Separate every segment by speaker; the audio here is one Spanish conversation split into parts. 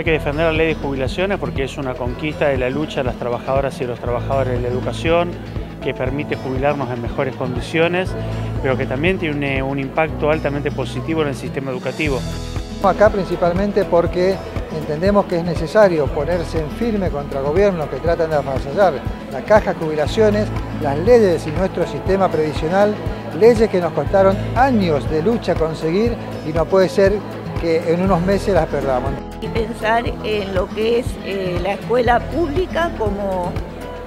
Speaker 1: Hay que defender la ley de jubilaciones porque es una conquista de la lucha de las trabajadoras y los trabajadores de la educación que permite jubilarnos en mejores condiciones, pero que también tiene un impacto altamente positivo en el sistema educativo.
Speaker 2: Acá principalmente porque entendemos que es necesario ponerse en firme contra gobiernos que tratan de avasallar la caja jubilaciones, las leyes y nuestro sistema previsional, leyes que nos costaron años de lucha conseguir y no puede ser que en unos meses las perdamos.
Speaker 3: Y pensar en lo que es eh, la escuela pública como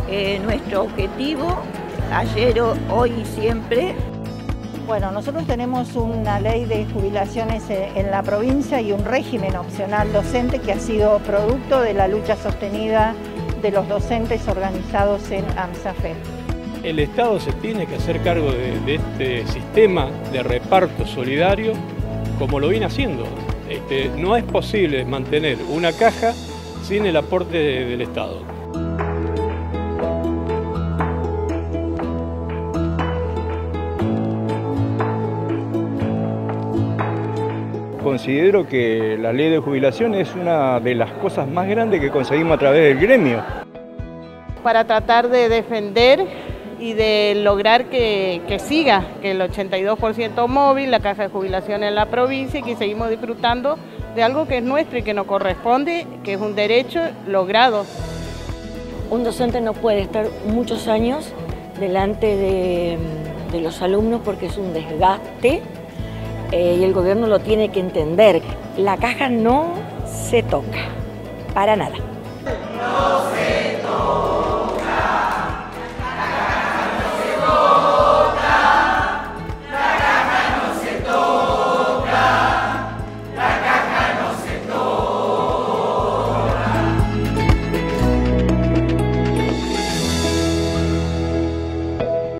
Speaker 3: eh, nuestro objetivo, ayer, hoy y siempre.
Speaker 4: Bueno, nosotros tenemos una ley de jubilaciones en la provincia y un régimen opcional docente que ha sido producto de la lucha sostenida de los docentes organizados en AMSAFE.
Speaker 5: El Estado se tiene que hacer cargo de, este sistema de reparto solidario como lo viene haciendo. Este, no es posible mantener una caja sin el aporte del Estado.
Speaker 6: Considero que la ley de jubilación es una de las cosas más grandes que conseguimos a través del gremio.
Speaker 7: Para tratar de defender y de lograr que, siga, que el 82% móvil, la caja de jubilación en la provincia y que seguimos disfrutando de algo que es nuestro y que nos corresponde, que es un derecho logrado.
Speaker 8: Un docente no puede estar muchos años delante de, de los alumnos porque es un desgaste eh, y el gobierno lo tiene que entender. La caja no se toca, para nada.